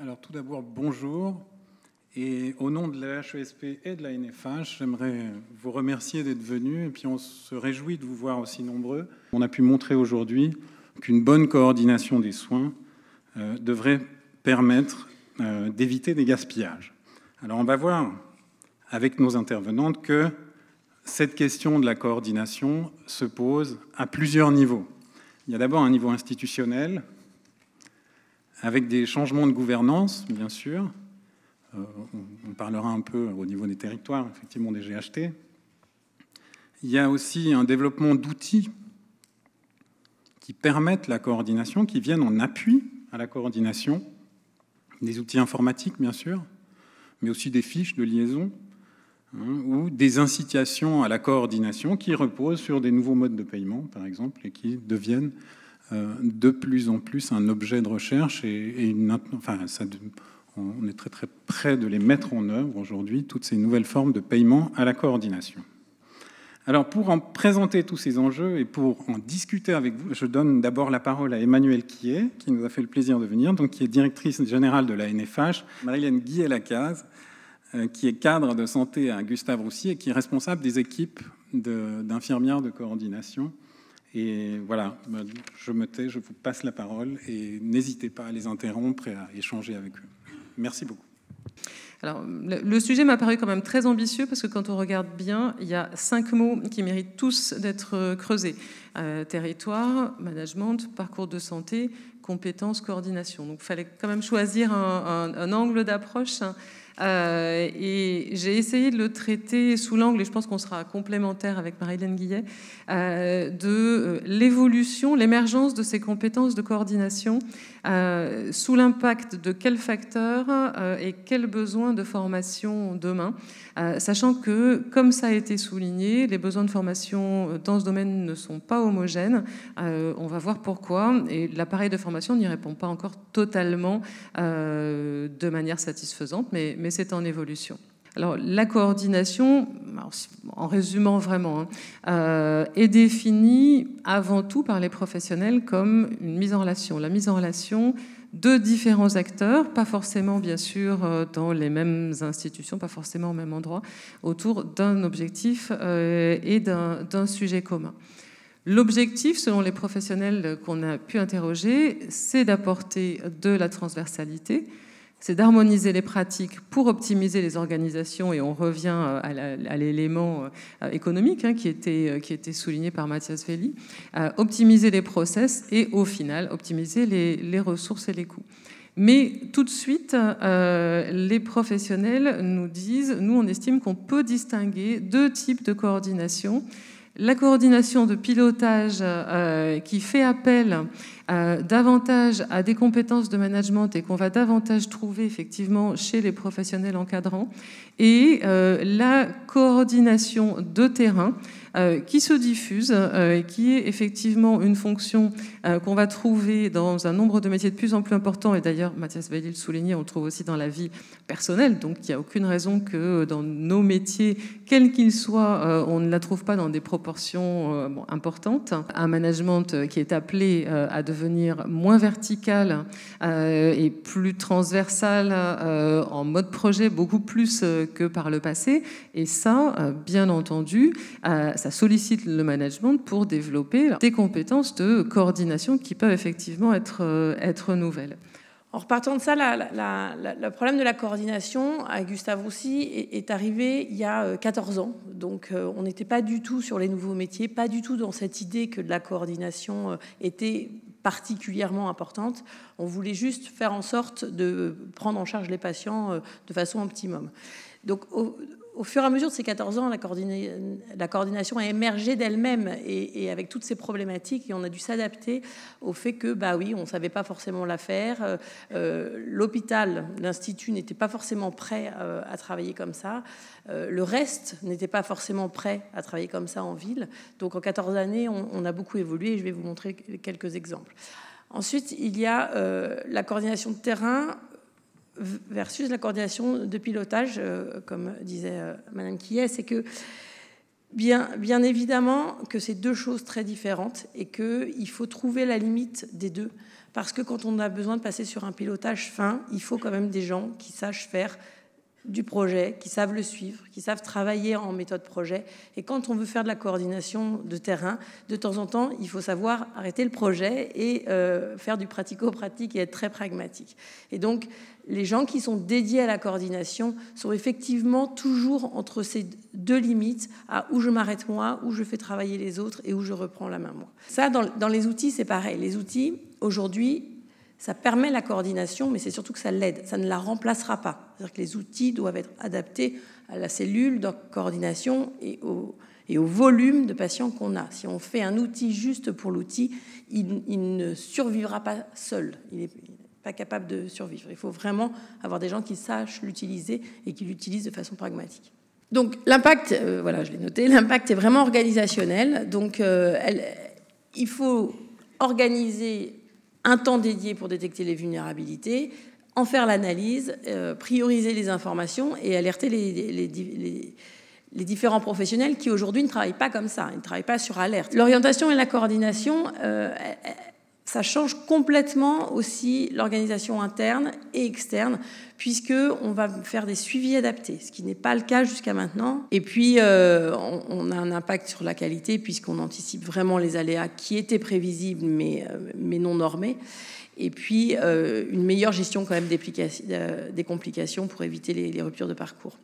Alors tout d'abord, bonjour. Et au nom de la HESP et de la NFH, j'aimerais vous remercier d'être venus. Et puis on se réjouit de vous voir aussi nombreux. On a pu montrer aujourd'hui qu'une bonne coordination des soins euh, devrait permettre euh, d'éviter des gaspillages. Alors on va voir avec nos intervenantes que cette question de la coordination se pose à plusieurs niveaux. Il y a d'abord un niveau institutionnel, avec des changements de gouvernance, bien sûr. Euh, on parlera un peu au niveau des territoires, effectivement, des GHT. Il y a aussi un développement d'outils qui permettent la coordination, qui viennent en appui à la coordination, des outils informatiques, bien sûr, mais aussi des fiches de liaison, hein, ou des incitations à la coordination qui reposent sur des nouveaux modes de paiement, par exemple, et qui deviennent de plus en plus un objet de recherche et, enfin, ça, on est très très près de les mettre en œuvre aujourd'hui, toutes ces nouvelles formes de paiement à la coordination. Alors pour en présenter tous ces enjeux et pour en discuter avec vous, je donne d'abord la parole à Emmanuelle Quillet, qui nous a fait le plaisir de venir, donc qui est directrice générale de la NFH, Marilène Guillet-Lacaze, euh, qui est cadre de santé à Gustave Roussy et qui est responsable des équipes d'infirmières de coordination et voilà, je me tais, je vous passe la parole et n'hésitez pas à les interrompre et à échanger avec eux. Merci beaucoup. Alors, le sujet m'a paru quand même très ambitieux parce que quand on regarde bien, il y a cinq mots qui méritent tous d'être creusés. Euh, territoire, management, parcours de santé, compétences, coordination. Donc il fallait quand même choisir un, angle d'approche. Hein, euh, et j'ai essayé de le traiter sous l'angle, et je pense qu'on sera complémentaire avec Marie-Hélène Guillet, euh, de euh, l'évolution, l'émergence de ces compétences de coordination sous l'impact de quels facteurs et quels besoins de formation demain, sachant que, comme ça a été souligné, les besoins de formation dans ce domaine ne sont pas homogènes. on va voir pourquoi, et l'appareil de formation n'y répond pas encore totalement de manière satisfaisante, mais c'est en évolution. Alors, la coordination, en résumant vraiment, hein, euh, est définie avant tout par les professionnels comme une mise en relation. La mise en relation de différents acteurs, pas forcément bien sûr euh, dans les mêmes institutions, pas forcément au même endroit, autour d'un objectif euh, et d'un sujet commun. L'objectif, selon les professionnels qu'on a pu interroger, c'est d'apporter de la transversalité, c'est d'harmoniser les pratiques pour optimiser les organisations, et on revient euh, à l'élément euh, économique hein, qui, était, euh, qui était souligné par Mathias Velli, optimiser les process et au final optimiser les, ressources et les coûts. Mais tout de suite, les professionnels nous disent, nous on estime qu'on peut distinguer deux types de coordination. La coordination de pilotage qui fait appel euh, davantage à des compétences de management et qu'on va davantage trouver effectivement chez les professionnels encadrants, et euh, la coordination de terrain euh, qui se diffuse, et qui est effectivement une fonction qu'on va trouver dans un nombre de métiers de plus en plus important, et d'ailleurs Mathias Veil le soulignait, on le trouve aussi dans la vie personnelle, donc il n'y a aucune raison que dans nos métiers, quels qu'ils soient, on ne la trouve pas dans des proportions importantes. Un management qui est appelé à devenir moins verticale euh, et plus transversale euh, en mode projet beaucoup plus euh, que par le passé. Et ça, bien entendu, ça sollicite le management pour développer des compétences de coordination qui peuvent effectivement être, être nouvelles. En repartant de ça, le problème de la coordination à Gustave Roussy est, arrivé il y a 14 ans. Donc on n'était pas du tout sur les nouveaux métiers, pas du tout dans cette idée que la coordination était particulièrement importante. On voulait juste faire en sorte de prendre en charge les patients euh, de façon optimum. Donc, au, fur et à mesure de ces 14 ans, la, coordination a émergé d'elle-même et, avec toutes ces problématiques, et on a dû s'adapter au fait que, bah oui, on ne savait pas forcément la faire. Euh, euh, l'hôpital, l'institut n'était pas forcément prêt à travailler comme ça. le reste n'était pas forcément prêt à travailler comme ça en ville. Donc en 14 années, on, on a beaucoup évolué et je vais vous montrer quelques exemples. Ensuite, il y a euh, la coordination de terrain versus la coordination de pilotage, euh, comme disait euh, Madame Quillet, c'est que Bien, bien évidemment que c'est deux choses très différentes et qu'il faut trouver la limite des deux. Parce que quand on a besoin de passer sur un pilotage fin, il faut quand même des gens qui sachent faire du projet, qui savent le suivre, qui savent travailler en méthode projet. Et quand on veut faire de la coordination de terrain, de temps en temps, il faut savoir arrêter le projet et euh, faire du pratico-pratique et être très pragmatique. Et donc, les gens qui sont dédiés à la coordination sont effectivement toujours entre ces deux limites, à où je m'arrête moi, où je fais travailler les autres et où je reprends la main moi. Ça, dans, dans les outils, c'est pareil. Les outils, aujourd'hui, ça permet la coordination, mais c'est surtout que ça l'aide. Ça ne la remplacera pas. C'est-à-dire que les outils doivent être adaptés à la cellule de coordination et au, volume de patients qu'on a. Si on fait un outil juste pour l'outil, il, ne survivra pas seul. Il n'est pas capable de survivre. Il faut vraiment avoir des gens qui sachent l'utiliser et qui l'utilisent de façon pragmatique. Donc l'impact, euh, voilà, je l'ai noté, l'impact est vraiment organisationnel. Donc euh, il faut organiser un temps dédié pour détecter les vulnérabilités, en faire l'analyse, euh, prioriser les informations et alerter les, différents professionnels qui aujourd'hui ne travaillent pas comme ça, ils ne travaillent pas sur alerte. L'orientation et la coordination, euh, ça change complètement aussi l'organisation interne et externe, puisque on va faire des suivis adaptés, ce qui n'est pas le cas jusqu'à maintenant. Et puis, euh, on, a un impact sur la qualité, puisqu'on anticipe vraiment les aléas qui étaient prévisibles, mais, euh, mais non normés. Et puis, euh, une meilleure gestion quand même des, des complications pour éviter les ruptures de parcours.